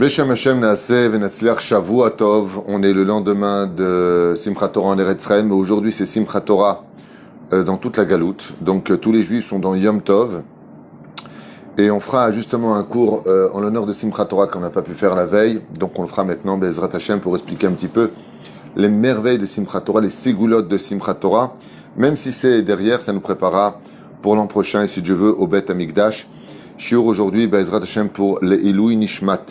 Beshem Hashem Tov. On est le lendemain de Simchat Torah en Eretz Israël, mais aujourd'hui c'est Simchat Torah euh, dans toute la galoute. Donc euh, tous les juifs sont dans Yom Tov. Et on fera justement un cours euh, en l'honneur de Simchat Torah qu'on n'a pas pu faire la veille. Donc on le fera maintenant, Bezrat Hashem, pour expliquer un petit peu les merveilles de Simchat Torah, les ségoulottes de Simchat Torah. Même si c'est derrière, ça nous préparera pour l'an prochain, et si Dieu veut, au Bet Amikdash. Shiur aujourd'hui, Bezrat Hashem pour les Ilouï Nishmat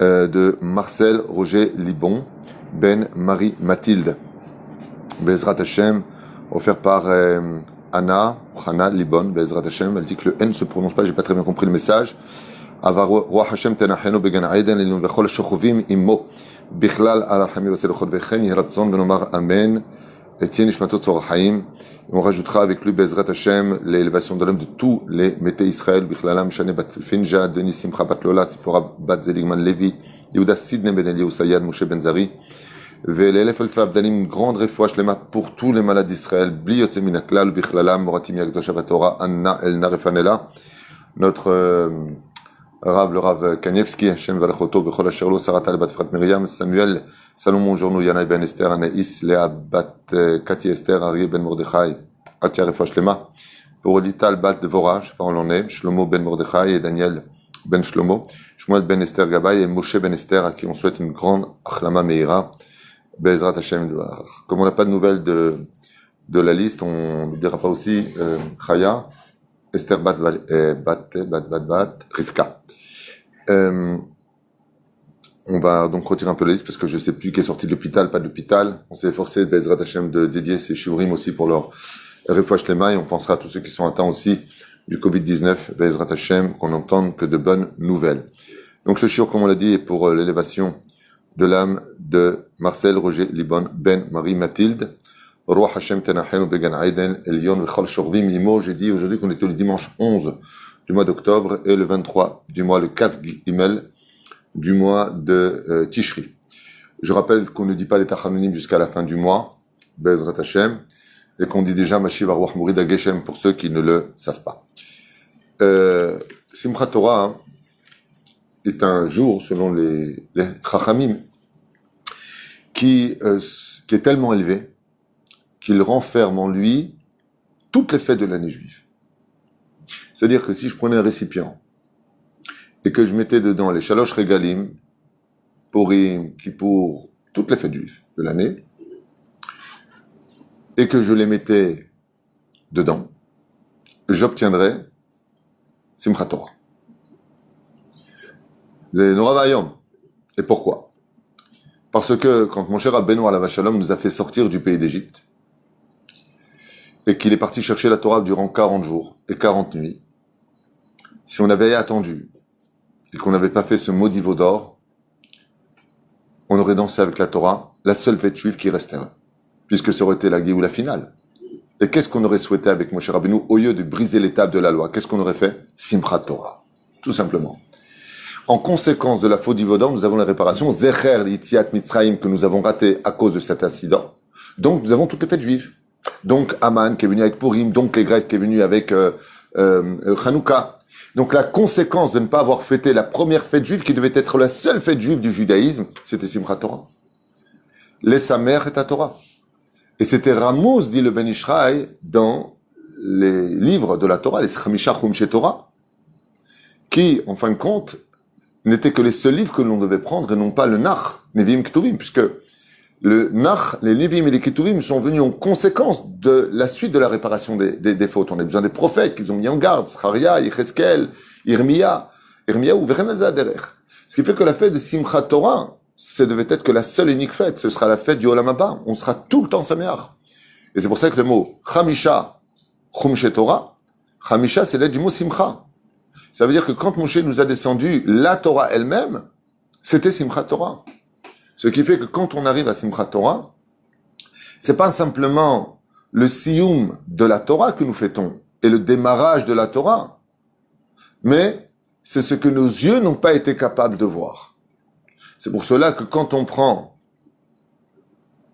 euh, de Marcel Roger Libon, Ben Marie Mathilde. Bezrat Hashem, offert par euh, Anna, Hana Libon, Bezrat Hashem. Elle dit que le N ne se prononce pas, j'ai pas très bien compris le message. Avar Roi Hashem tenachenu began Aiden, elinu vechol shochovim immo. בכלל על הרחמים והסלחות וכן יהי רצון ונאמר אמן Et on rajoutera avec lui Bezrat Hashem l'élévation de l'homme de tous les métés Israël, Bichlalam, Shane Bat Finja, Denis Simcha Bat Lola, Sipora Bat Zeligman Levi, Yehuda Sidne Ben Eliyahu Sayad, Moshe Ben Zari, Vélélef Alfa Abdalim, une grande réfoua Shlema pour tous les malades d'Israël, Bliot Minaklal, Bichlalam, Moratim Yagdosha Torah, Anna El Narefanela, notre euh, Rav, le Rav Kanievski, Hashem Valachoto, Bechol Asher Lo, Sarah Bat Frat Miriam, Samuel, Salomon Journou, Yana Ben Esther, Anaïs, Léa Bat Cathy Esther, Arié Ben Mordechai, Atia Refa Shlema, pour Lital Bat Devora, je sais pas où l'on est, Shlomo Ben Mordechai et Daniel Ben Shlomo, Shmuel Ben Esther Gabay et Moshe Ben Esther, à qui on souhaite une grande Achlama Meira, Bezrat Hashem Comme on n'a pas de nouvelles de, de la liste, on n'oubliera pas aussi euh, Chaya, Esther Bat euh, Bat Bat Bat Bat Rivka. Euh, on va donc retirer un peu la liste parce que je sais plus qui est sorti de l'hôpital, pas de l'hôpital. On s'est efforcé Bezrat Hashem de dédier ces shiurim aussi pour leur refouach lema et on pensera à tous ceux qui sont atteints aussi du Covid-19, Bezrat Hashem, qu'on n'entende que de bonnes nouvelles. Donc ce shiur, comme on l'a dit, est pour euh, l'élévation de l'âme de Marcel Roger Libon Ben Marie Mathilde. Roi Hashem Tenachenu Began Aiden Elion Vechol Shorvim Imo. J'ai dit aujourd'hui qu'on était le dimanche 11 du mois d'octobre et le 23 du mois, le Kaf Gimel du mois de euh, Tishri. Je rappelle qu'on ne dit pas les Tachanonim jusqu'à la fin du mois, Bezrat Hashem, et qu'on dit déjà Mashiv Arwah Mourid Geshem pour ceux qui ne le savent pas. Euh, Simchat Torah hein, est un jour, selon les, les qui, euh, qui est tellement élevé qu'il renferme en lui toutes les fêtes de l'année juive. C'est-à-dire que si je prenais un récipient et que je mettais dedans les chaloches régalim, Purim, Kippour, toutes les fêtes juives de l'année, et que je les mettais dedans, j'obtiendrais Simchat Torah. Et pourquoi? Parce que quand mon cher Benoît la Vachalom nous a fait sortir du pays d'Égypte, et qu'il est parti chercher la Torah durant 40 jours et 40 nuits, si on avait attendu et qu'on n'avait pas fait ce maudit d'or, on aurait dansé avec la Torah, la seule fête juive qui resterait, puisque ça aurait été la ou la finale. Et qu'est-ce qu'on aurait souhaité avec Moshe Rabbeinu au lieu de briser l'étape de la loi? Qu'est-ce qu'on aurait fait? Simchat Torah, tout simplement. En conséquence de la faute du d'or, nous avons la réparation Zecher Yitziat Mitzrayim que nous avons raté à cause de cet incident. Donc nous avons toutes les fêtes juives. Donc Aman qui est venu avec Purim, donc les Grecs qui est venu avec euh, euh, Hanouka. Donc la conséquence de ne pas avoir fêté la première fête juive, qui devait être la seule fête juive du judaïsme, c'était Simchat Torah. Laisse sa mère et ta Torah. Et c'était Ramos, dit le Ben Ishraï, dans les livres de la Torah, les Chamisha Torah, qui, en fin de compte, n'étaient que les seuls livres que l'on devait prendre et non pas le Nach, Nevim Ktuvim, puisque le Nach, les Lévim et les Ketuvim sont venus en conséquence de la suite de la réparation des, des, fautes. On a besoin des prophètes qu'ils ont mis en garde, Scharia, Yecheskel, Irmia, Irmia ou derer. Ce qui fait que la fête de Simchat Torah, ce devait être que la seule et unique fête, ce sera la fête du Olam Abba. On sera tout le temps Sameach. Et c'est pour ça que le mot Chamisha, Chumshe Torah, Chamisha, c'est l'aide du mot Simcha. Ça veut dire que quand Moshe nous a descendu la Torah elle-même, c'était Simchat Torah. Ce qui fait que quand on arrive à Simchat Torah, c'est pas simplement le siyum de la Torah que nous fêtons et le démarrage de la Torah, mais c'est ce que nos yeux n'ont pas été capables de voir. C'est pour cela que quand on prend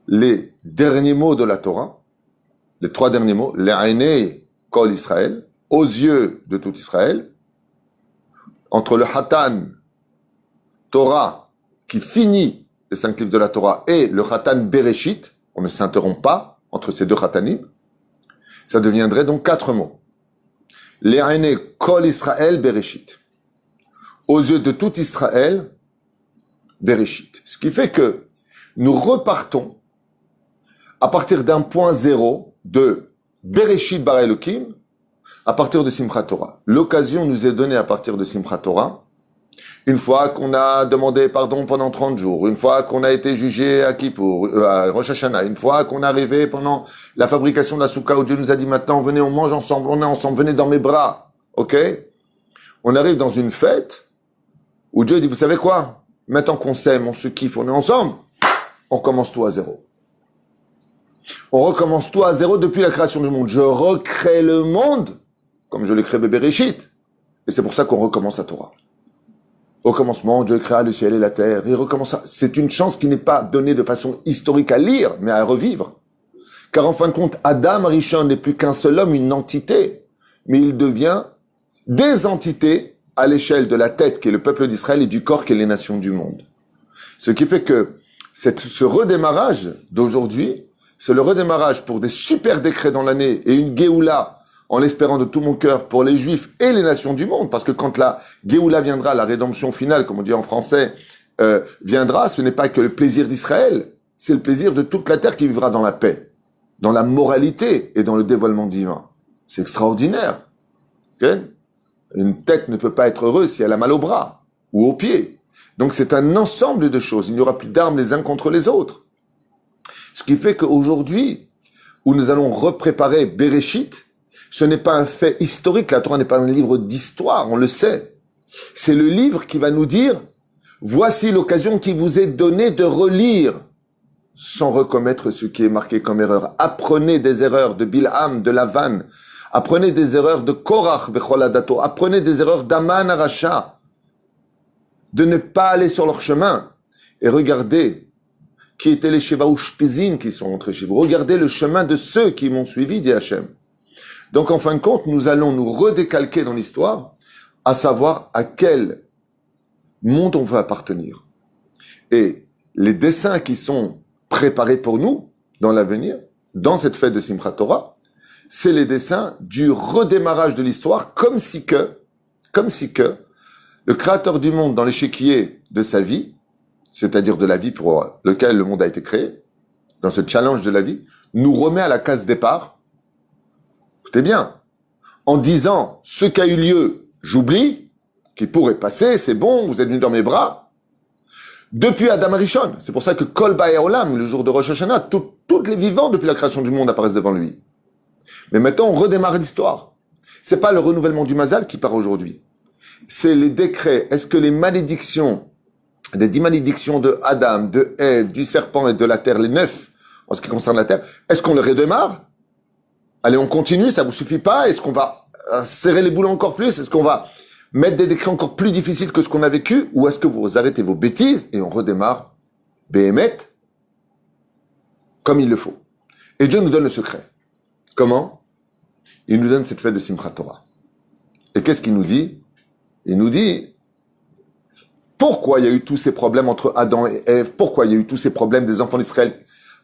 les derniers mots de la Torah, les trois derniers mots, les kol Israël, aux yeux de tout Israël, entre le Hatan Torah qui finit les cinq livres de la Torah et le Khatan Bereshit, on ne s'interrompt pas entre ces deux Khatanim, ça deviendrait donc quatre mots. L'Erené Kol Israël Bereshit. Aux yeux de tout Israël, Bereshit. Ce qui fait que nous repartons à partir d'un point zéro de Bereshit Bar à partir de Simchat Torah. L'occasion nous est donnée à partir de Simchat Torah une fois qu'on a demandé pardon pendant 30 jours, une fois qu'on a été jugé à Kippour, euh, à Rosh Hashanah, une fois qu'on est arrivé pendant la fabrication de la soukha où Dieu nous a dit maintenant venez on mange ensemble, on est ensemble, venez dans mes bras, ok? On arrive dans une fête où Dieu dit vous savez quoi? Maintenant qu'on s'aime, on se kiffe, on est ensemble, on commence tout à zéro. On recommence tout à zéro depuis la création du monde. Je recrée le monde comme je l'ai créé bébé Réchit. Et c'est pour ça qu'on recommence la Torah. Au commencement, Dieu créa le ciel et la terre. Il recommence. C'est une chance qui n'est pas donnée de façon historique à lire, mais à revivre. Car en fin de compte, Adam Rishon n'est plus qu'un seul homme, une entité, mais il devient des entités à l'échelle de la tête qui est le peuple d'Israël et du corps qui est les nations du monde. Ce qui fait que ce redémarrage d'aujourd'hui, c'est le redémarrage pour des super décrets dans l'année et une Géoula en l'espérant de tout mon cœur pour les Juifs et les nations du monde, parce que quand la Géoula viendra, la rédemption finale, comme on dit en français, euh, viendra, ce n'est pas que le plaisir d'Israël, c'est le plaisir de toute la terre qui vivra dans la paix, dans la moralité et dans le dévoilement divin. C'est extraordinaire. Une tête ne peut pas être heureuse si elle a mal au bras ou aux pieds. Donc c'est un ensemble de choses. Il n'y aura plus d'armes les uns contre les autres. Ce qui fait qu'aujourd'hui, où nous allons repréparer Bereshit, ce n'est pas un fait historique, la Torah n'est pas un livre d'histoire, on le sait. C'est le livre qui va nous dire, voici l'occasion qui vous est donnée de relire sans recommettre ce qui est marqué comme erreur. Apprenez des erreurs de Bilham, de Lavan. Apprenez des erreurs de Korach, Becholadato. Apprenez des erreurs d'Aman Aracha. De ne pas aller sur leur chemin. Et regardez qui étaient les Sheva qui sont rentrés chez vous. Regardez le chemin de ceux qui m'ont suivi, dit Hachem. Donc en fin de compte, nous allons nous redécalquer dans l'histoire, à savoir à quel monde on veut appartenir. Et les dessins qui sont préparés pour nous dans l'avenir, dans cette fête de Simchat Torah, c'est les dessins du redémarrage de l'histoire, comme si que, comme si que, le créateur du monde dans l'échiquier de sa vie, c'est-à-dire de la vie pour lequel le monde a été créé, dans ce challenge de la vie, nous remet à la case départ Écoutez bien, en disant ce qui a eu lieu, j'oublie, qui pourrait passer, c'est bon, vous êtes venu dans mes bras. Depuis Adam Arishon, c'est pour ça que Kol Olam, le jour de Rosh Hashanah, toutes les vivants depuis la création du monde apparaissent devant lui. Mais maintenant, on redémarre l'histoire. C'est pas le renouvellement du Mazal qui part aujourd'hui. C'est les décrets. Est-ce que les malédictions, les dix malédictions de Adam, de Ève, du serpent et de la terre, les neuf, en ce qui concerne la terre, est-ce qu'on les redémarre? Allez, on continue, ça vous suffit pas. Est-ce qu'on va euh, serrer les boulons encore plus? Est-ce qu'on va mettre des décrets encore plus difficiles que ce qu'on a vécu? Ou est-ce que vous arrêtez vos bêtises et on redémarre Béhémet comme il le faut? Et Dieu nous donne le secret. Comment? Il nous donne cette fête de Simchat Torah. Et qu'est-ce qu'il nous dit? Il nous dit pourquoi il y a eu tous ces problèmes entre Adam et Ève? Pourquoi il y a eu tous ces problèmes des enfants d'Israël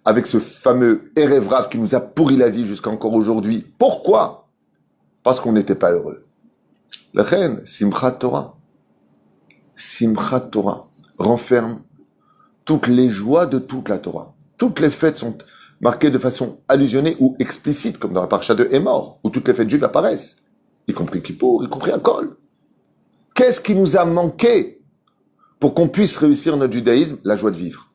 avec ce fameux Erev qui nous a pourri la vie jusqu'à encore aujourd'hui. Pourquoi? Parce qu'on n'était pas heureux. La reine, Simchat Torah, Simchat Torah renferme toutes les joies de toute la Torah. Toutes les fêtes sont marquées de façon allusionnée ou explicite, comme dans la parcha de Hémor, où toutes les fêtes juives apparaissent, y compris Kippour, y compris Akol. Qu'est-ce qui nous a manqué pour qu'on puisse réussir notre judaïsme? La joie de vivre.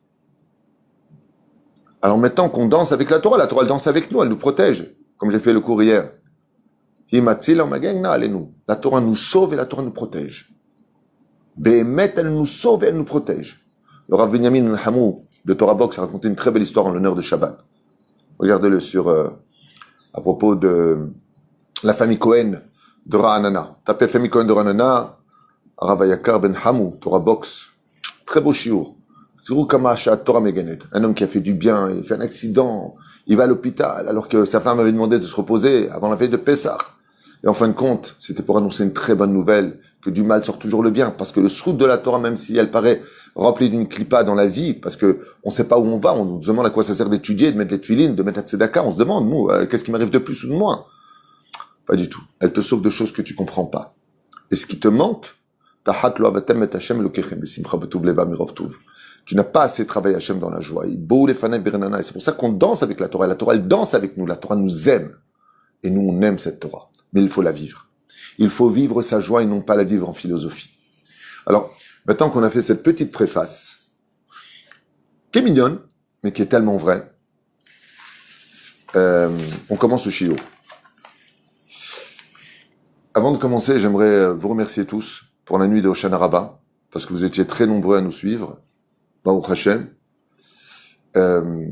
Alors maintenant qu'on danse avec la Torah, la Torah elle danse avec nous, elle nous protège, comme j'ai fait le cours hier. La Torah nous sauve et la Torah nous protège. Behemet, elle nous sauve et elle nous protège. Le Rav Benjamin Hamou de Torah Box a raconté une très belle histoire en l'honneur de Shabbat. Regardez-le sur, euh, à propos de la famille Cohen de Ra'anana. Tapez famille Cohen de Ra'anana, Rav Yakar Ben Hamou, Torah Box. Très beau chiour. Un homme qui a fait du bien, il fait un accident, il va à l'hôpital alors que sa femme avait demandé de se reposer avant la veille de Pessah. Et en fin de compte, c'était pour annoncer une très bonne nouvelle, que du mal sort toujours le bien, parce que le srout de la Torah, même si elle paraît remplie d'une clipa dans la vie, parce que on sait pas où on va, on nous demande à quoi ça sert d'étudier, de mettre les tuilines, de mettre la tzedaka, on se demande, nous, euh, qu'est-ce qui m'arrive de plus ou de moins? Pas du tout. Elle te sauve de choses que tu comprends pas. Et ce qui te manque, tu n'as pas assez travaillé Hachem dans la joie. Et c'est pour ça qu'on danse avec la Torah. La Torah, elle danse avec nous. La Torah nous aime. Et nous, on aime cette Torah. Mais il faut la vivre. Il faut vivre sa joie et non pas la vivre en philosophie. Alors, maintenant qu'on a fait cette petite préface, qui est mignonne, mais qui est tellement vraie, euh, on commence le chiot. Avant de commencer, j'aimerais vous remercier tous pour la nuit de Hoshana Rabbah, parce que vous étiez très nombreux à nous suivre. Baruch Hashem. Euh,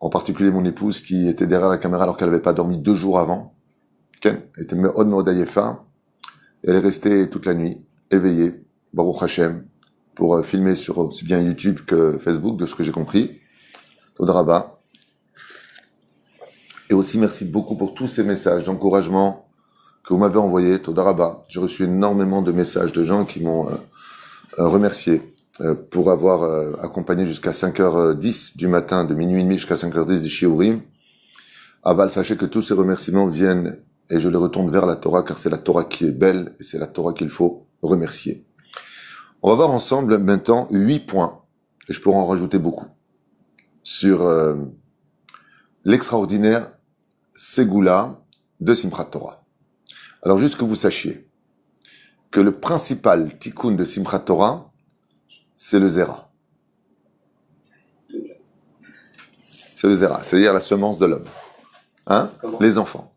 en particulier mon épouse qui était derrière la caméra alors qu'elle n'avait pas dormi deux jours avant. Ken était Elle est restée toute la nuit, éveillée, Baruch Hashem, pour euh, filmer sur aussi bien YouTube que Facebook, de ce que j'ai compris. Todraba. Et aussi merci beaucoup pour tous ces messages d'encouragement que vous m'avez envoyés. Todaraba. J'ai reçu énormément de messages de gens qui m'ont euh, remercié euh, pour avoir euh, accompagné jusqu'à 5h10 du matin, de minuit et demi jusqu'à 5h10 du Shiurim. Aval, sachez que tous ces remerciements viennent et je les retourne vers la Torah car c'est la Torah qui est belle et c'est la Torah qu'il faut remercier. On va voir ensemble maintenant huit points, et je pourrais en rajouter beaucoup, sur euh, l'extraordinaire Segula de Simchat Torah. Alors juste que vous sachiez que le principal tikkun de Simchat Torah, c'est le zéra. C'est le zéra, c'est-à-dire la semence de l'homme. Hein? Les enfants.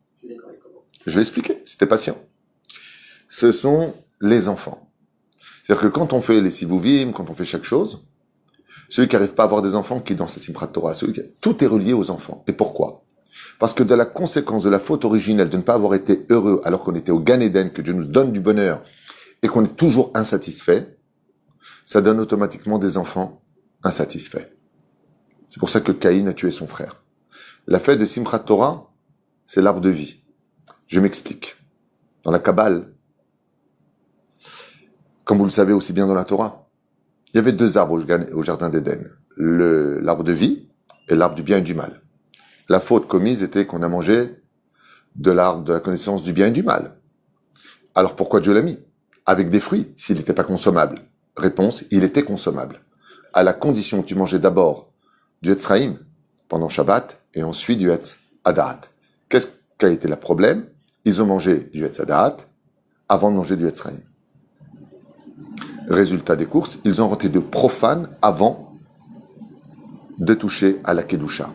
Je vais expliquer, c'était patient. Ce sont les enfants. C'est-à-dire que quand on fait les sivuvim, quand on fait chaque chose, celui qui n'arrive pas à avoir des enfants, qui est dans sa Simchat Torah, tout est relié aux enfants. Et pourquoi? Parce que de la conséquence de la faute originelle de ne pas avoir été heureux alors qu'on était au Gan Eden, que Dieu nous donne du bonheur, et qu'on est toujours insatisfait, ça donne automatiquement des enfants insatisfaits. C'est pour ça que Caïn a tué son frère. La fête de Simchat Torah, c'est l'arbre de vie. Je m'explique. Dans la Kabbale, comme vous le savez aussi bien dans la Torah, il y avait deux arbres au jardin d'Éden. L'arbre de vie et l'arbre du bien et du mal. La faute commise était qu'on a mangé de l'arbre de la connaissance du bien et du mal. Alors pourquoi Dieu l'a mis? Avec des fruits, s'il n'était pas consommable. Réponse, il était consommable. À la condition que tu mangeais d'abord du Etzraïm pendant Shabbat et ensuite du Etz Adaat. Qu'est-ce qu'a été le problème? Ils ont mangé du Etz Adaat avant de manger du Etzraïm. Résultat des courses, ils ont rentré de profane avant de toucher à la Kedusha.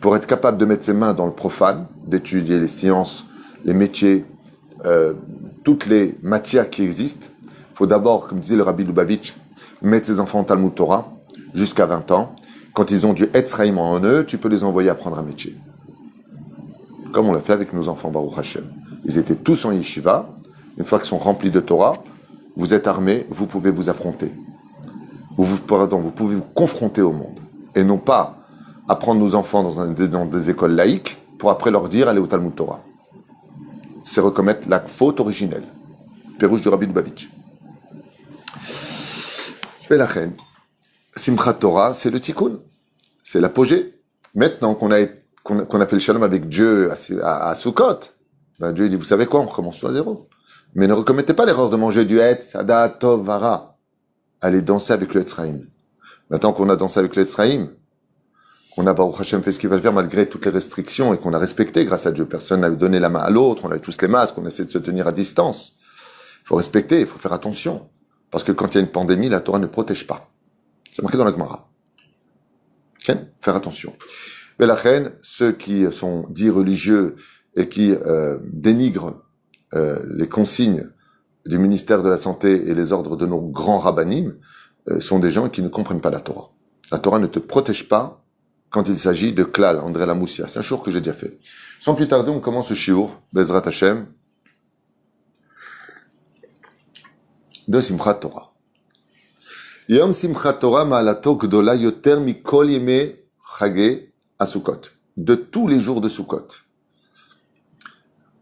Pour être capable de mettre ses mains dans le profane, d'étudier les sciences, les métiers, euh, toutes les matières qui existent, faut d'abord, comme disait le Rabbi Lubavitch, mettre ses enfants en Talmud Torah jusqu'à 20 ans. Quand ils ont du Etzraïm en eux, tu peux les envoyer apprendre un métier. Comme on l'a fait avec nos enfants Baruch Hashem. Ils étaient tous en yeshiva. Une fois qu'ils sont remplis de Torah, vous êtes armés, vous pouvez vous affronter. Vous, pouvez vous confronter au monde. Et non pas apprendre nos enfants dans, des écoles laïques pour après leur dire allez au Talmud Torah. C'est reconnaître la faute originelle. Pérouge du Rabbi Lubavitch. Belachen, Simchat Torah, c'est le tikkun, c'est l'apogée. Maintenant qu'on a, a, fait le shalom avec Dieu à, à, Sukkot, ben Dieu dit, vous savez quoi, on recommence à zéro. Mais ne recommettez pas l'erreur de manger du et, sada, tov, vara. Allez danser avec le Etzraïm. Maintenant qu'on a dansé avec le Etzraïm, qu'on a Baruch Hashem fait ce qu'il va faire malgré toutes les restrictions et qu'on a respecté grâce à Dieu. Personne n'a donné la main à l'autre, on avait tous les masques, on essaie de se tenir à distance. Il faut respecter, il faut faire attention. Parce que quand il y a une pandémie, la Torah ne protège pas. C'est marqué dans la Gemara. Faire attention. Mais la reine, ceux qui sont dits religieux et qui euh, dénigrent euh, les consignes du ministère de la Santé et les ordres de nos grands rabbinim, euh, sont des gens qui ne comprennent pas la Torah. La Torah ne te protège pas quand il s'agit de Klal, André Lamoussia. C'est un jour que j'ai déjà fait. Sans plus tarder, on commence le shiur, Bezrat Hashem, de Simchat Torah. Yom Simchat Torah ma'alato gdola yoter mikol chage asukot. De tous les jours de Sukkot.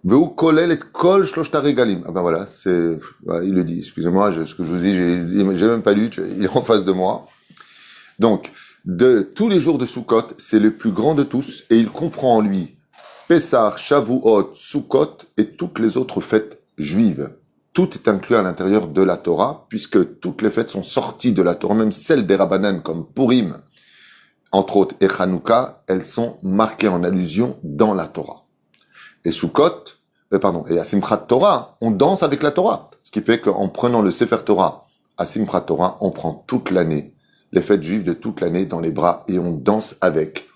Veu kolel et kol shloshta regalim. Ah ben voilà, c'est, il le dit. Excusez-moi, ce que je vous dis, j'ai j'ai même pas lu, il est en face de moi. Donc, de tous les jours de Sukkot, c'est le plus grand de tous et il comprend en lui Pessah, Shavuot, Sukkot et toutes les autres fêtes juives. Tout est inclus à l'intérieur de la Torah puisque toutes les fêtes sont sorties de la Torah, même celles des Rabbanan comme Purim, entre autres, et Hanouka, elles sont marquées en allusion dans la Torah. Et Sukkot, euh, pardon, et à Torah, on danse avec la Torah. Ce qui fait qu'en prenant le Sefer Torah à Torah, on prend toute l'année, les fêtes juives de toute l'année dans les bras et on danse avec.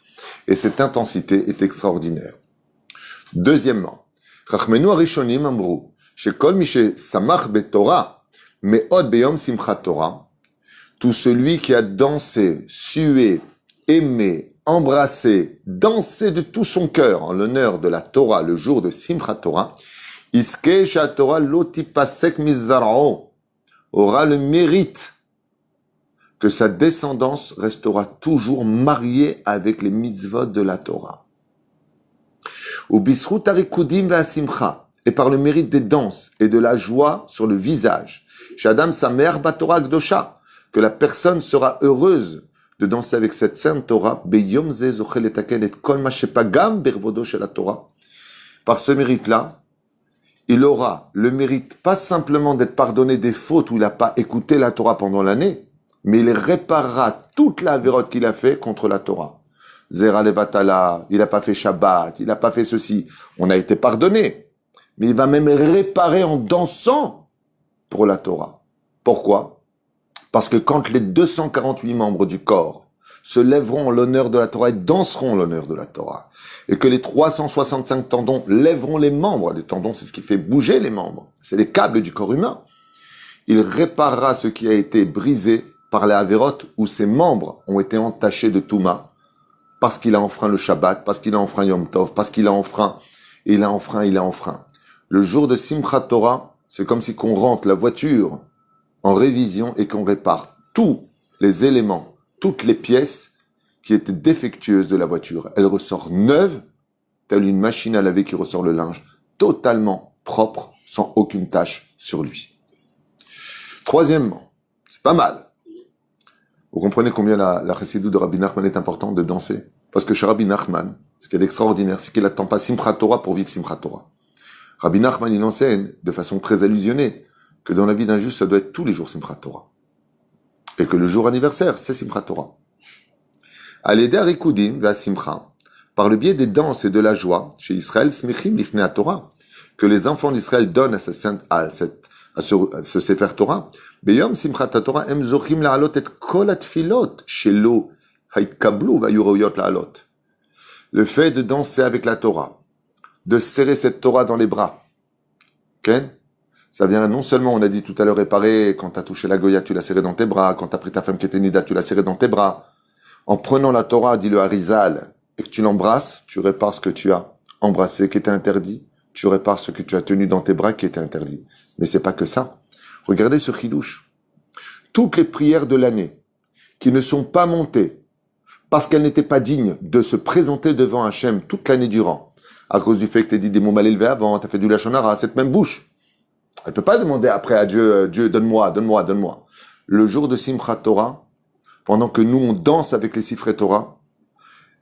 Et cette intensité est extraordinaire. Deuxièmement, Chachmenu Arishonim Amru, Tout celui qui a dansé, sué, aimé, embrassé, dansé de tout son cœur en l'honneur de la Torah le jour de Simchat Torah, Torah Lotipasek Mizarao aura le mérite que sa descendance restera toujours mariée avec les mitzvot de la Torah. Et par le mérite des danses et de la joie sur le visage, Shadam Samer Batorah Gdosha, que la personne sera heureuse de danser avec cette sainte Torah, Beyom et Kol Shel Torah. Par ce mérite-là, il aura le mérite pas simplement d'être pardonné des fautes où il n'a pas écouté la Torah pendant l'année, mais il réparera toute la vérote qu'il a fait contre la Torah. Zera Levatala, il n'a pas fait Shabbat, il n'a pas fait ceci. On a été pardonné. Mais il va même réparer en dansant pour la Torah. Pourquoi? Parce que quand les 248 membres du corps se lèveront en l'honneur de la Torah et danseront en l'honneur de la Torah, et que les 365 tendons lèveront les membres, les tendons c'est ce qui fait bouger les membres, c'est les câbles du corps humain, il réparera ce qui a été brisé par les Avérotes où ses membres ont été entachés de Touma, parce qu'il a enfreint le Shabbat, parce qu'il a enfreint Yom Tov, parce qu'il a enfreint, il a enfreint, il a enfreint. Le jour de Simchat Torah, c'est comme si qu'on rentre la voiture en révision et qu'on répare tous les éléments, toutes les pièces qui étaient défectueuses de la voiture. Elle ressort neuve, telle une machine à laver qui ressort le linge, totalement propre, sans aucune tache sur lui. Troisièmement, c'est pas mal. Vous comprenez combien la, la de Rabbi Nachman est importante de danser? Parce que chez Rabbi Nachman, ce qui est d'extraordinaire, c'est qu'il n'attend pas Simchat Torah pour vivre Simchat Torah. Rabbi Nachman, il enseigne de façon très allusionnée que dans la vie d'un juste, ça doit être tous les jours Simchat Torah. Et que le jour anniversaire, c'est Simchat Torah. À l'aider à la Simcha, par le biais des danses et de la joie, chez Israël, Smichim Lifnei Torah, que les enfants d'Israël donnent à, cette sainte, à, cette, à ce, à ce Sefer Torah, Beyom Simchat Torah, Em Zochim La'alot et Kol Atfilot, Shelo Haitkablu Vayuroyot La'alot. Le fait de danser avec la Torah, de serrer cette Torah dans les bras, Ken ça vient non seulement, on a dit tout à l'heure, réparer, quand t'as touché la Goya, tu l'as serré dans tes bras, quand t'as pris ta femme qui était nida, tu l'as serré dans tes bras. En prenant la Torah, dit le Harizal, et que tu l'embrasses, tu répares ce que tu as embrassé qui était interdit, tu répares ce que tu as tenu dans tes bras qui était interdit. Mais c'est pas que ça. Regardez ce chidouche. Toutes les prières de l'année qui ne sont pas montées parce qu'elles n'étaient pas dignes de se présenter devant Hachem toute l'année durant, à cause du fait que tu dit des mots mal élevés avant, tu as fait du lachonara, cette même bouche. Elle peut pas demander après à Dieu, euh, Dieu, donne-moi, donne-moi, donne-moi. Le jour de Simchat Torah, pendant que nous on danse avec les Sifrei Torah,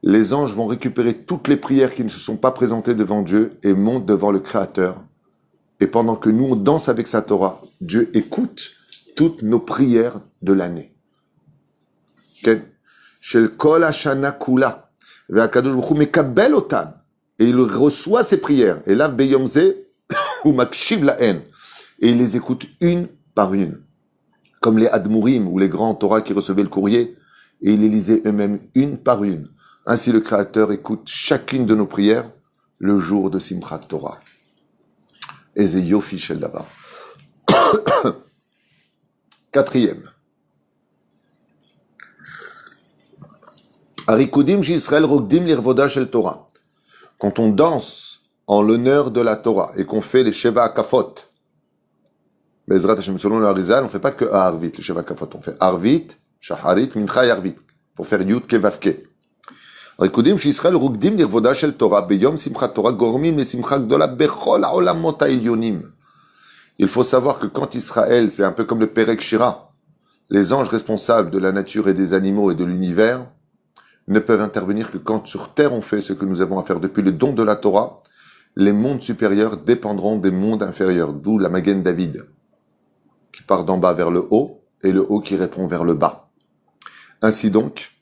les anges vont récupérer toutes les prières qui ne se sont pas présentées devant Dieu et montent devant le Créateur. Et pendant que nous on danse avec sa Torah, Dieu écoute toutes nos prières de l'année. Shel kol hashana kula. Mekabel. Et il reçoit ses prières. Et là, beyomze, ou makshiv la haine. Et il les écoute une par une. Comme les Admourim ou les grands Torah qui recevaient le courrier. Et ils les lisaient eux-mêmes une par une. Ainsi le Créateur écoute chacune de nos prières le jour de Simchat Torah. Shel là-bas. Quatrième. Arikudim Israël Rogdim Lirvoda Shel Torah Quand on danse en l'honneur de la Torah et qu'on fait les Sheva Akafot, Bezrat Hashem, selon le Harizal, on ne fait pas que Arvit, les Sheva Akafot, on fait Arvit, Shaharit, Mincha et Arvit, pour faire Yud Kevavke. ריקודים שישראל רוקדים לכבודה של תורה ביום שמחת תורה גורמים לשמחה גדולה בכל העולמות העליונים. Il faut savoir que quand Israël, c'est un peu comme le Perek Shira, les anges responsables de la nature et des animaux et de l'univers ne peuvent intervenir que quand sur terre on fait ce que nous avons à faire depuis le don de la Torah, les mondes supérieurs dépendront des mondes inférieurs, d'où la Magen David, qui part d'en bas vers le haut et le haut qui répond vers le bas. Ainsi donc,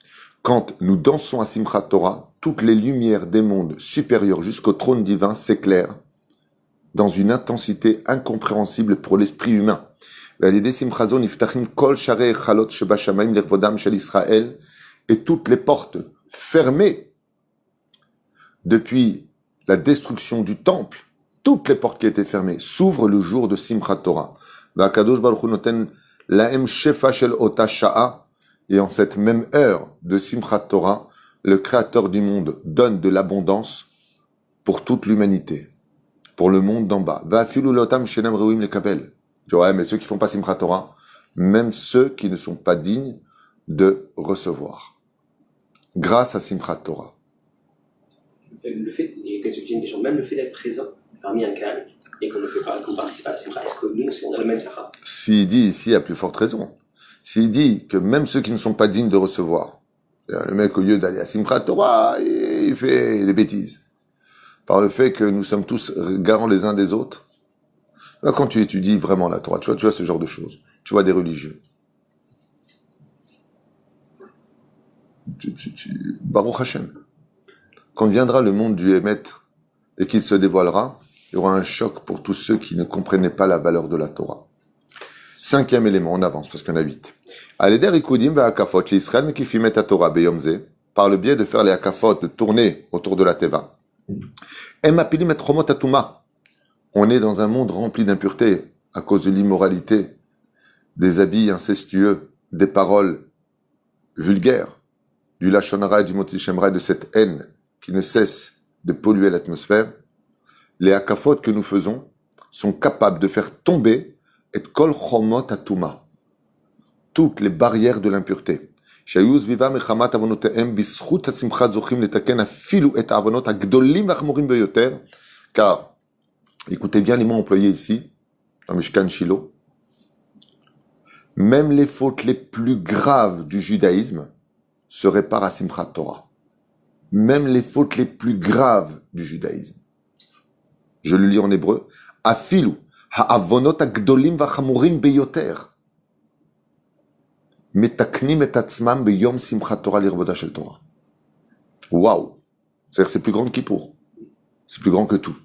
quand nous dansons à Simchat Torah, toutes les lumières des mondes supérieurs jusqu'au trône divin s'éclairent dans une intensité incompréhensible pour l'esprit humain. Et toutes les portes fermées depuis la destruction du temple, toutes les portes qui étaient fermées s'ouvrent le jour de Simchat Torah. Et en cette même heure de Simchat Torah, le Créateur du monde donne de l'abondance pour toute l'humanité, pour le monde d'en bas. Tu vois, mais ceux qui font pas Simchat Torah, même ceux qui ne sont pas dignes de recevoir. Grâce à Simchat Torah. Le fait, même le fait d'être présent parmi un calme et qu'on ne fait pas, qu'on participe à la Simchat, est-ce que nous, on a le même Sahara S'il dit ici, à plus forte raison. S'il dit que même ceux qui ne sont pas dignes de recevoir, le mec, au lieu d'aller à Simchat Torah, il fait des bêtises. Par le fait que nous sommes tous garants les uns des autres. Là, quand tu étudies vraiment la Torah, tu vois, tu vois ce genre de choses. Tu vois des religieux. Baruch Hashem. Quand viendra le monde du Hémet et qu'il se dévoilera, il y aura un choc pour tous ceux qui ne comprenaient pas la valeur de la Torah. Cinquième élément, on avance parce qu'il y en a huit. Ikudim va akafot par le biais de faire les akafot, de tourner autour de la teva. Em apilim et. On est dans un monde rempli d'impureté à cause de l'immoralité, des habits incestueux, des paroles vulgaires, du lachonara et du motichemra, de cette haine qui ne cesse de polluer l'atmosphère. Les akafot que nous faisons sont capables de faire tomber et kol chomot atuma. Toutes les barrières de l'impureté. שהיו סביבם מחמת עוונותיהם, בזכות השמחה זוכים לתקן אפילו את העוונות הגדולים והחמורים ביותר, car, écoutez bien les mots employés ici, dans Mishkan Shiloh, même les fautes les plus graves du judaïsme se répare à Simchat Torah. Même les fautes les plus graves du judaïsme. Je le lis en hébreu. Afilu, ha'avonot agdolim v'chamurim beyoter. Metaknim et atzmam beyom simchat Torah l'irvoda shel Torah. Waouh! C'est-à-dire c'est plus grand que pour. C'est plus grand que tout.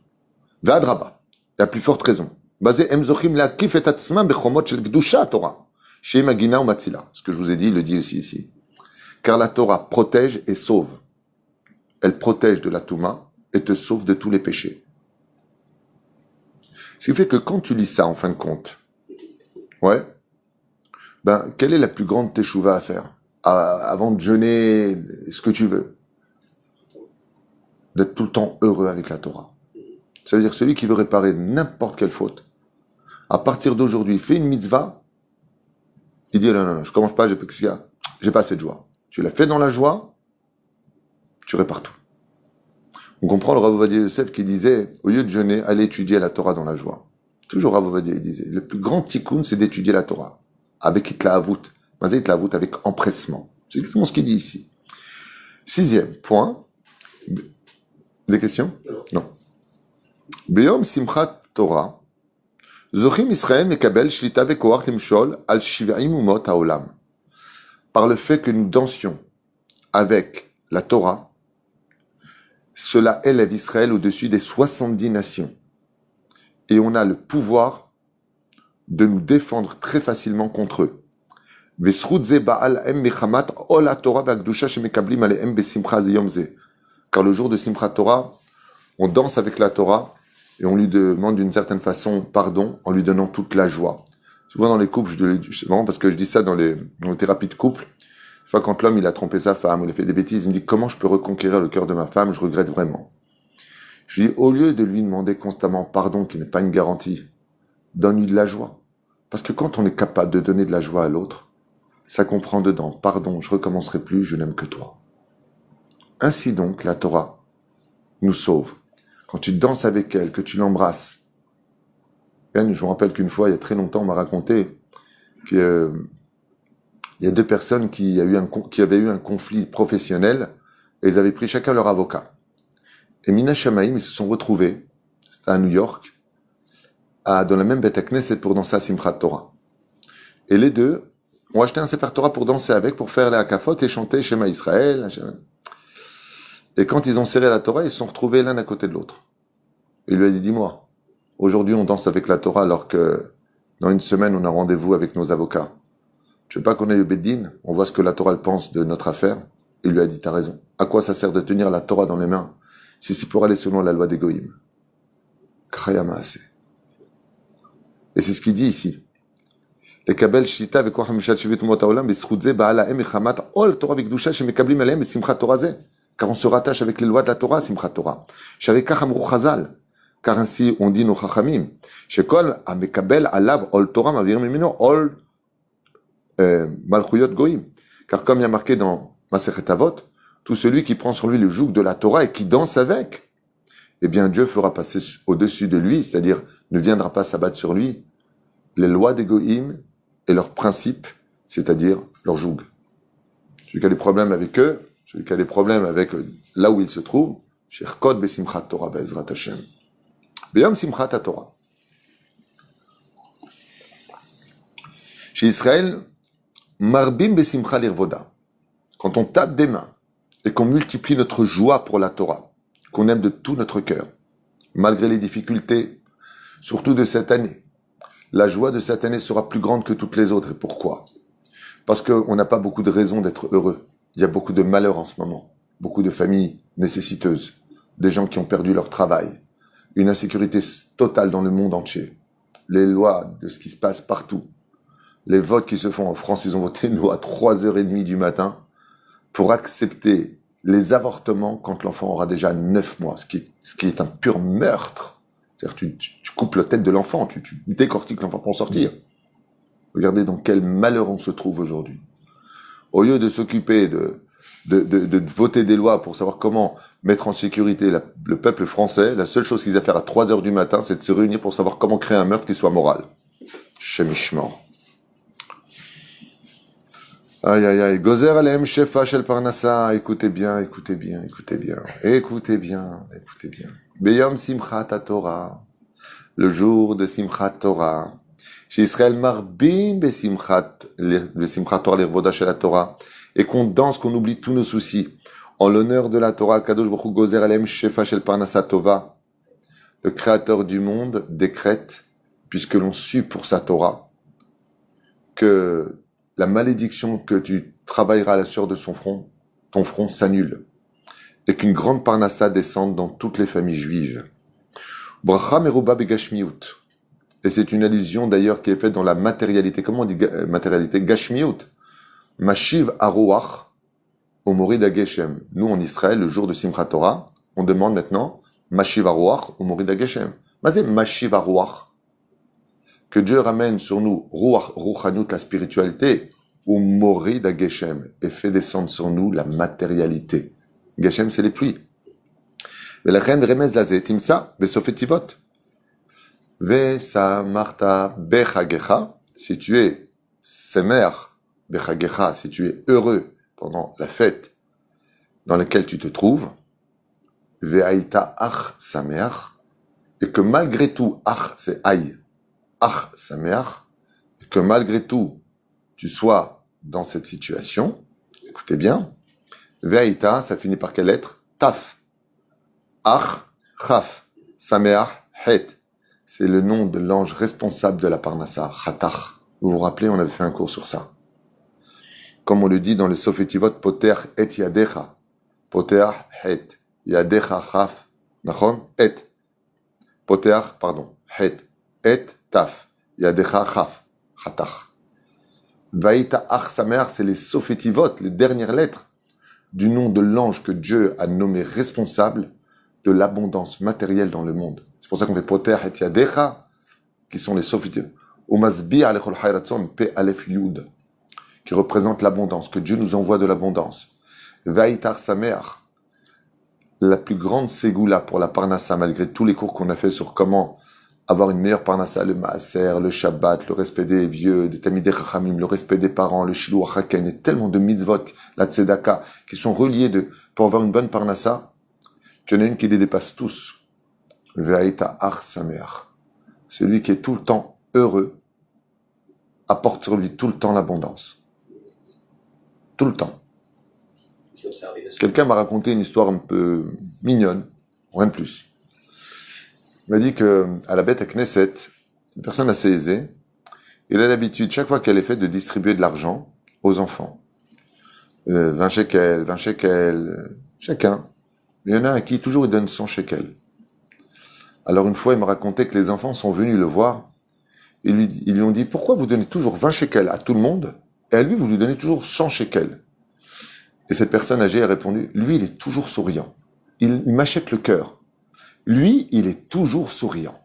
Vadraba, la plus forte raison. Basé emzochim la kif et atzmam bechomot shel gdusha Torah. Chez Magina ou Matzila. Ce que je vous ai dit, il le dit aussi ici. Car la Torah protège et sauve. Elle protège de la Touma et te sauve de tous les péchés. Ce qui fait que quand tu lis ça, en fin de compte, ouais, ben, quelle est la plus grande teshuva à faire? Avant de jeûner, ce que tu veux. D'être tout le temps heureux avec la Torah. Ça veut dire celui qui veut réparer n'importe quelle faute, à partir d'aujourd'hui, fait une mitzvah, il dit non, non, je commence pas, j'ai pas assez de joie. Tu l'as fait dans la joie, tu répares tout. On comprend le Rav Yosef qui disait, au lieu de jeûner, allez étudier la Torah dans la joie. Toujours Rav Ovadia, il disait, le plus grand tikkun, c'est d'étudier la Torah. Avec itlaavut. Mais itlaavut avec empressement. C'est exactement ce qu'il dit ici. Sixième point. Des questions? Non. Beyom simchat Torah. Zochim Israël mekabel shlita vekoach limshol al shiv'im umot haolam. Par le fait que nous dansions avec la Torah, cela élève Israël au-dessus des 70 nations. Et on a le pouvoir de nous défendre très facilement contre eux. Car le jour de Simchat Torah, on danse avec la Torah et on lui demande d'une certaine façon pardon en lui donnant toute la joie. Souvent dans les couples, je c'est parce que je dis ça dans les, dans les thérapies de couple, fois, quand l'homme il a trompé sa femme, il a fait des bêtises, il me dit comment je peux reconquérir le cœur de ma femme, je regrette vraiment. Je lui dis, au lieu de lui demander constamment pardon, qui n'est pas une garantie, donne-lui de la joie. Parce que quand on est capable de donner de la joie à l'autre, ça comprend dedans, pardon, je recommencerai plus, je n'aime que toi. Ainsi donc, la Torah nous sauve. Quand tu danses avec elle, que tu l'embrasses. Je me rappelle qu'une fois, il y a très longtemps, on m'a raconté qu'il y a deux personnes qui, avaient eu un conflit professionnel et ils avaient pris chacun leur avocat. Et Mina Shamaim, ils se sont retrouvés, à New York, à, dans la même bête à Knesset pour danser à Simchat Torah. Et les deux ont acheté un Sefer Torah pour danser avec, pour faire les akafot et chanter Shema Israël. Et quand ils ont serré la Torah, ils se sont retrouvés l'un à côté de l'autre. Il lui a dit, dis-moi, aujourd'hui on danse avec la Torah alors que dans une semaine on a rendez-vous avec nos avocats. Tu veux pas qu'on aille au Beddin On voit ce que la Torah pense de notre affaire. Il lui a dit, t'as raison. À quoi ça sert de tenir la Torah dans les mains si c'est pour aller selon la loi des Goïm Et c'est ce qu'il dit ici. לקבל שליטה וכוח הממשל שביט אומות העולם, בזכות זה באה להם מחמת עול תורה וקדושה שמקבלים עליהם בשמחת תורה זה. car on se rattache avec les lois de la Torah, Simchat Torah. שהרי כך אמרו חז"ל, car ainsi, on dit nos chachamim. Shekol amekabel alav ol Torah mavir mimino ol euh, malchuyot goyim. Car comme il y a marqué dans Masechet Avot, tout celui qui prend sur lui le joug de la Torah et qui danse avec, eh bien Dieu fera passer au-dessus de lui, c'est-à-dire ne viendra pas s'abattre sur lui, les lois des goïms et leurs principes, c'est-à-dire leur joug. Celui qui a des problèmes avec eux, celui qui a des problèmes avec là où il se trouve, Besimchat Torah Hashem. Torah. Chez Israël, Marbim Besimcha Lirvoda. Quand on tape des mains et qu'on multiplie notre joie pour la Torah, qu'on aime de tout notre cœur, malgré les difficultés, surtout de cette année, la joie de cette année sera plus grande que toutes les autres. Et pourquoi? Parce qu'on n'a pas beaucoup de raisons d'être heureux. Il y a beaucoup de malheurs en ce moment, beaucoup de familles nécessiteuses, des gens qui ont perdu leur travail, une insécurité totale dans le monde entier, les lois de ce qui se passe partout, les votes qui se font en France, ils ont voté une loi à 3h30 du matin pour accepter les avortements quand l'enfant aura déjà 9 mois, ce qui est, un pur meurtre. C'est-à-dire tu, tu, coupes la tête de l'enfant, tu, décortiques l'enfant pour en sortir. Regardez dans quel malheur on se trouve aujourd'hui au lieu de s'occuper de, voter des lois pour savoir comment mettre en sécurité le peuple français, la seule chose qu'ils à faire à 3 heures du matin, c'est de se réunir pour savoir comment créer un meurtre qui soit moral. Chemichement. Aïe, aïe, aïe. Gozer alem shefa shel parnassa. Écoutez bien, écoutez bien, écoutez bien. Écoutez bien, écoutez bien. Beyom simchat Torah. Le jour de simchat Torah. Chez Israël marbim besimchat, besimchat Torah, chez la Torah, et qu'on danse, qu'on oublie tous nos soucis. En l'honneur de la Torah, Kadosh Baruch Gozer Alem Shefa le créateur du monde décrète, puisque l'on sut pour sa Torah, que la malédiction que tu travailleras à la sueur de son front, ton front s'annule, et qu'une grande Parnassa descende dans toutes les familles juives. Bracha Meruba Begashmiut, et c'est une allusion d'ailleurs qui est faite dans la matérialité. Comment on dit euh, matérialité? Gashmiut. Mashiv Aruach au Morid. Nous, en Israël, le jour de Simchat Torah, on demande maintenant Mashiv Aruach au Morid Geshem. Mais Mashiv Aruach. Que Dieu ramène sur nous Ruach, Ruchanut, la spiritualité, au Morid Geshem, et fait descendre sur nous la matérialité. Geshem, c'est les pluies. Mais la reine remez la timsa, besofetivot. Vesa Marta Bechagecha, si tu es semer Bechagecha, si tu es heureux pendant la fête dans laquelle tu te trouves, Ve'aita Ach Sameach, et que malgré tout, Ach c'est Aïe, Ach Sameach, et que malgré tout, tu sois dans cette situation, écoutez bien, Ve'aita, ça finit par quelle lettre? Taf. Ach, Chaf, Sameach, Het c'est le nom de l'ange responsable de la Parnassa, Khatach. Vous vous rappelez, on avait fait un cours sur ça. Comme on le dit dans le Sofetivot, Poter et Yadecha. Poter het. Yadecha chaf. Nachon? Et. Poter, pardon. Het. Et taf. Yadecha chaf. Khatach. Vaïta ach sa c'est les Sofetivot, les dernières lettres du nom de l'ange que Dieu a nommé responsable de l'abondance matérielle dans le monde pour ça qu'on fait poter et yadecha, qui sont les sofitim. Umasbi alechol pe alef yud, qui représente l'abondance, que Dieu nous envoie de l'abondance. Vaitar sameach, la plus grande ségoula pour la parnassa, malgré tous les cours qu'on a fait sur comment avoir une meilleure parnassa, le maaser, le shabbat, le respect des vieux, des tamidei chachamim, le respect des parents, le shilu haken, et tellement de mitzvot, la tzedaka, qui sont reliés de, pour avoir une bonne parnassa, qu'il y en a une qui les dépasse tous. Ve'aita ar sameach. Celui qui est tout le temps heureux, apporte sur lui tout le temps l'abondance. Tout le temps. Quelqu'un m'a raconté une histoire un peu mignonne, rien de plus. Il m'a dit que à la bête à Knesset, une personne assez aisée, il a l'habitude, chaque fois qu'elle est faite, de distribuer de l'argent aux enfants. Euh, 20 shekels, 20 shekels, chacun. Il y en a un qui toujours il donne 100 shekels. Alors une fois, il m'a raconté que les enfants sont venus le voir. Ils lui, ils lui ont dit, pourquoi vous donnez toujours 20 shekels à tout le monde? Et à lui, vous lui donnez toujours 100 shekels Et cette personne âgée a répondu, lui, il est toujours souriant. Il, m'achète le cœur. Lui, il est toujours souriant.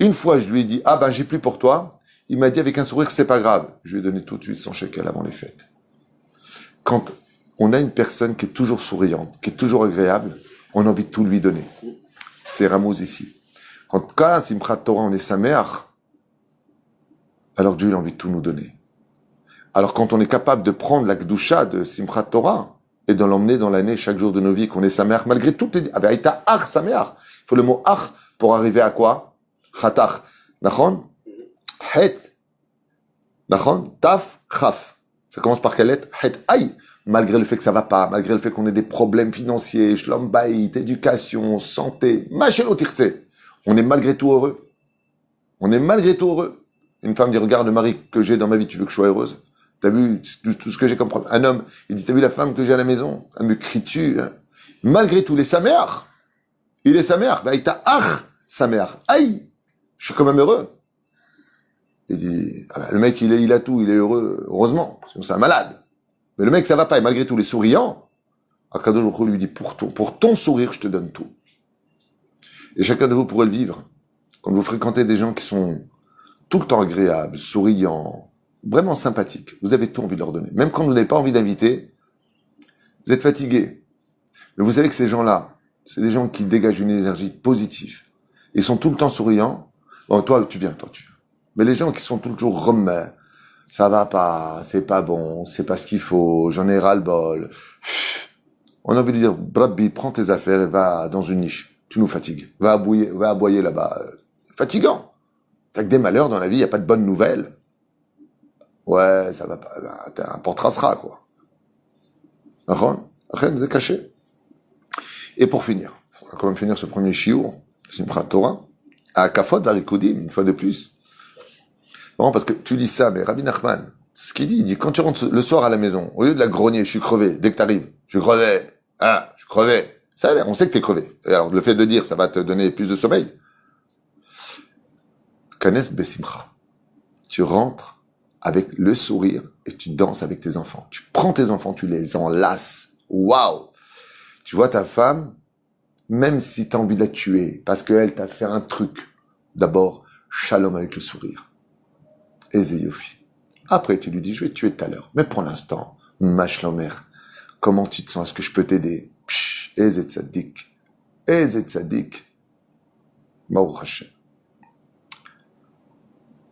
Une fois, je lui ai dit, ah ben j'ai plus pour toi. Il m'a dit avec un sourire, c'est pas grave. Je lui ai donné tout de suite 100 shekels avant les fêtes. Quand on a une personne qui est toujours souriante, qui est toujours agréable, on a envie de tout lui donner. C'est Ramos ici. Quand quand Simchat Torah, on est sa mère, alors Dieu il a envie de tout nous donner. Alors quand on est capable de prendre la Gdusha de Simchat Torah et de l'emmener dans l'année chaque jour de nos vies, qu'on est sa mère, malgré tout, avec Ar sa mère. Il faut le mot Ar pour arriver à quoi? Khatach. Nachon? Het. Nachon? Taf? Chaf. Ça commence par quelle lettre? Het Aïe. Malgré le fait que ça va pas, malgré le fait qu'on ait des problèmes financiers, shlombaït, éducation, santé, machelot. On est malgré tout heureux. On est malgré tout heureux. Une femme dit, regarde le mari que j'ai dans ma vie, tu veux que je sois heureuse? T'as vu tout, ce que j'ai comme problème Un homme, il dit, t'as vu la femme que j'ai à la maison? Elle me crie-tu hein? Malgré tout, il est sa mère. Il est sa mère. Bah, il t'a ah, sa mère. Aïe Je suis quand même heureux. Il dit, ah bah, le mec, il, est, il a tout, il est heureux, heureusement, sinon c'est un malade. Mais le mec, ça va pas, et malgré tout, il est souriant. Akadosh lui dit, pour ton, pour ton sourire, je te donne tout. Et chacun de vous pourrait le vivre. Quand vous fréquentez des gens qui sont tout le temps agréables, souriants, vraiment sympathiques, vous avez tout envie de leur donner. Même quand vous n'avez pas envie d'inviter, vous êtes fatigué. Mais vous savez que ces gens-là, c'est des gens qui dégagent une énergie positive. Ils sont tout le temps souriants. Bon, toi, tu viens, toi, tu viens. Mais les gens qui sont toujours remets, ça va pas, c'est pas bon, c'est pas ce qu'il faut, j'en ai ras le bol. On a envie de dire, Brabbi, prends tes affaires et va dans une niche. Tu nous fatigues. Va aboyer, va aboyer là-bas. Fatigant. T'as que des malheurs dans la vie, y a pas de bonnes nouvelles. Ouais, ça va pas, ben, t'es un pantrasra, quoi. Ren, c'est caché. Et pour finir, on va quand même finir ce premier shiur, Simchat Torah, à Kafod Arikudim, une fois de plus. Bon, parce que tu lis ça, mais Rabbi Nachman, ce qu'il dit, il dit, quand tu rentres le soir à la maison, au lieu de la grogner, je suis crevé, dès que t'arrives, je suis crevé, ah, je suis crevé. Ça a l'air, on sait que t'es crevé. Et alors, le fait de dire, ça va te donner plus de sommeil. Kanes Besimcha. Tu rentres avec le sourire et tu danses avec tes enfants. Tu prends tes enfants, tu les enlaces. Waouh! Tu vois ta femme, même si tu as envie de la tuer, parce qu'elle t'a fait un truc, d'abord, shalom avec le sourire. Et Zéyofi. Après, tu lui dis, je vais te tuer tout à l'heure. Mais pour l'instant, ma shlomer, comment tu te sens? Est-ce que je peux t'aider? Eze tzaddik. Baruch Hashem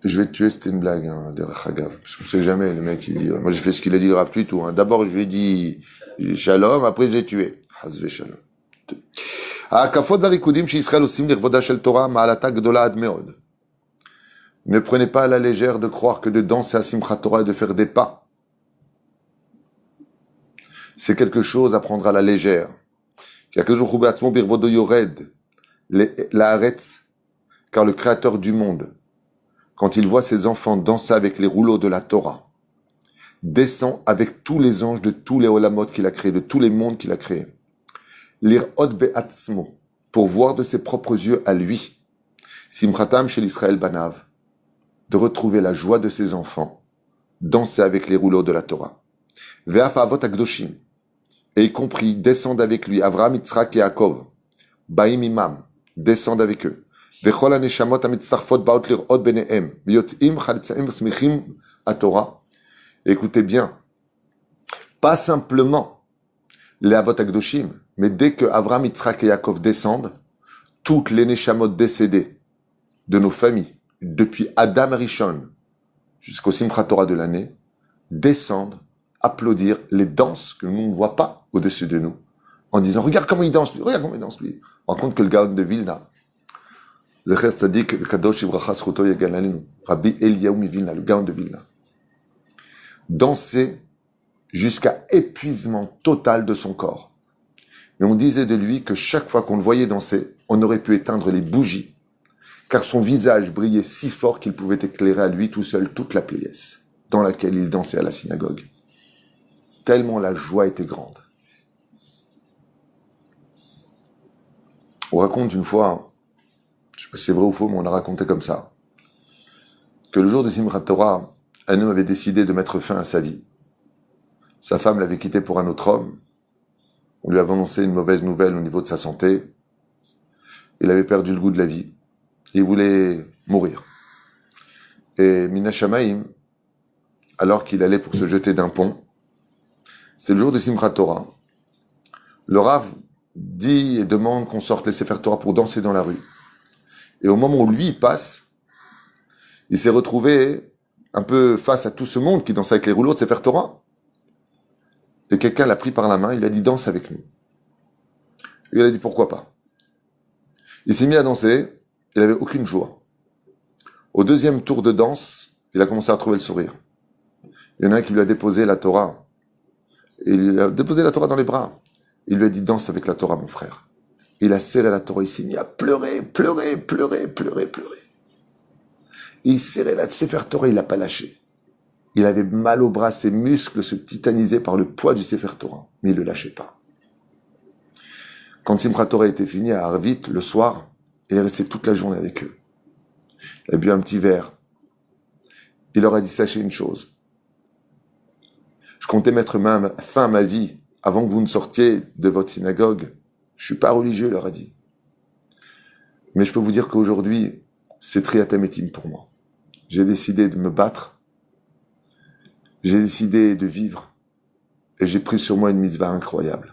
je vais te tuer, c'était une blague, hein, des Rachagav. Parce qu'on sait jamais, le mec, il dit, moi j'ai fait ce qu'il a dit grave du tout. Hein. D'abord, je lui ai dit shalom, après je l'ai tué. Hazve shalom. Ah, ne prenez pas à la légère de croire que de danser à Simchat Torah et de faire des pas. C'est quelque chose à prendre à la légère. La car le créateur du monde, quand il voit ses enfants danser avec les rouleaux de la Torah, descend avec tous les anges de tous les olamot qu'il a créés, de tous les mondes qu'il a créés. Lire od be'atzmo, pour voir de ses propres yeux à lui. Simchatam chez l'Israël Banav, de retrouver la joie de ses enfants, danser avec les rouleaux de la Torah. Ve'af avot et y compris descendent avec lui Avraham, Yitzhak et Yaakov, Baim imam, descendent avec eux. וכל הנשמות המצטרפות באות לראות ביניהם, ויוצאים חלצאים ושמחים התורה. Écoutez bien, pas simplement les Avot Akdoshim, Mais dès que Avram, Yitzhak et Yaakov descendent, toutes les Neshamot décédées de nos familles, depuis Adam Rishon jusqu'au Simchat Torah de l'année, descendent applaudir les danses que nous ne voit pas au-dessus de nous, en disant Regarde comment il danse, lui, regarde comment il danse, lui. On raconte que le Gaon de Vilna, Zecher Tzadik, Kadosh Rabbi Eliyahu Vilna, le de dansait jusqu'à épuisement total de son corps. Et on disait de lui que chaque fois qu'on le voyait danser, on aurait pu éteindre les bougies, car son visage brillait si fort qu'il pouvait éclairer à lui tout seul toute la pièce dans laquelle il dansait à la synagogue. Tellement la joie était grande. On raconte une fois, je sais pas si c'est vrai ou faux, mais on a raconté comme ça, que le jour de Simchat Torah, un avait décidé de mettre fin à sa vie. Sa femme l'avait quitté pour un autre homme. On lui avait annoncé une mauvaise nouvelle au niveau de sa santé. Il avait perdu le goût de la vie. Il voulait mourir. Et Mina Shamaim, alors qu'il allait pour se jeter d'un pont, c'est le jour de Simchat Torah. Le Rav dit et demande qu'on sorte les Sefer Torah pour danser dans la rue. Et au moment où lui passe, il s'est retrouvé un peu face à tout ce monde qui dansait avec les rouleaux de Sefer Torah. Et quelqu'un l'a pris par la main, il a dit danse avec nous. Il a dit pourquoi pas? Il s'est mis à danser, il n'avait aucune joie. Au deuxième tour de danse, il a commencé à trouver le sourire. Il y en a un qui lui a déposé la Torah. Il a déposé la Torah dans les bras. Il lui a dit danse avec la Torah, mon frère. Il a serré la Torah, il s'est mis à pleurer, pleurer, pleurer, pleurer, pleurer. Il serrait la Sefer Torah, il l'a pas lâché. Il avait mal au bras, ses muscles se titanisaient par le poids du Sefer Torah, mais il ne le lâchait pas. Quand Simchat Torah était fini à Arvit, le soir, il est resté toute la journée avec eux. Il a bu un petit verre. Il leur a dit, sachez une chose. Je comptais mettre fin à ma vie avant que vous ne sortiez de votre synagogue. Je suis pas religieux, leur a dit. Mais je peux vous dire qu'aujourd'hui, c'est triatamétim pour moi. J'ai décidé de me battre. J'ai décidé de vivre. Et j'ai pris sur moi une misva incroyable.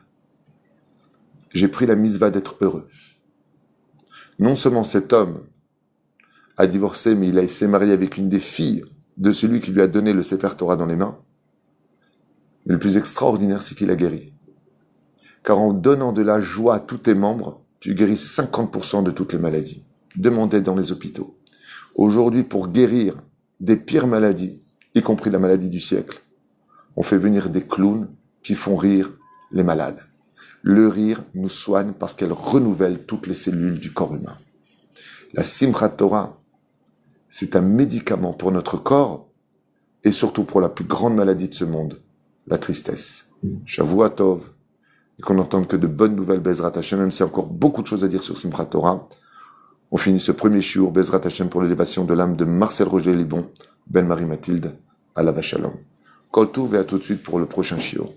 J'ai pris la misva d'être heureux. Non seulement cet homme a divorcé, mais il a s'est marié avec une des filles de celui qui lui a donné le Sefer Torah dans les mains. Mais le plus extraordinaire, c'est qu'il a guéri. Car en donnant de la joie à tous tes membres, tu guéris 50% de toutes les maladies. Demandez dans les hôpitaux. Aujourd'hui, pour guérir des pires maladies, y compris la maladie du siècle, on fait venir des clowns qui font rire les malades. Le rire nous soigne parce qu'elle renouvelle toutes les cellules du corps humain. La Simchat Torah, c'est un médicament pour notre corps et surtout pour la plus grande maladie de ce monde, la tristesse. Shavua Tov, et qu'on n'entende que de bonnes nouvelles Bezrat Hashem, même s'il y a encore beaucoup de choses à dire sur Simchat. On finit ce premier shiur Bezrat Hashem pour l'élévation de l'âme de Marcel Roger Libon, Ben Marie Mathilde, à la Vachalom. Koltou, et à tout de suite pour le prochain shiur.